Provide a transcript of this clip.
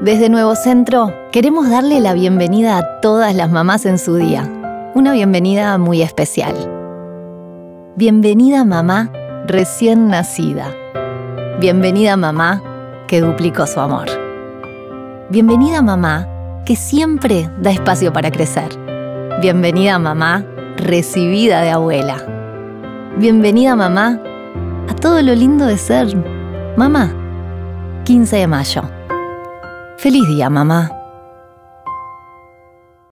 Desde Nuevo Centro queremos darle la bienvenida a todas las mamás en su día. Una bienvenida muy especial. Bienvenida mamá recién nacida. Bienvenida mamá que duplicó su amor. Bienvenida mamá que siempre da espacio para crecer. Bienvenida mamá recibida de abuela. Bienvenida mamá a todo lo lindo de ser mamá. 15 de mayo. Feliz día, mamá.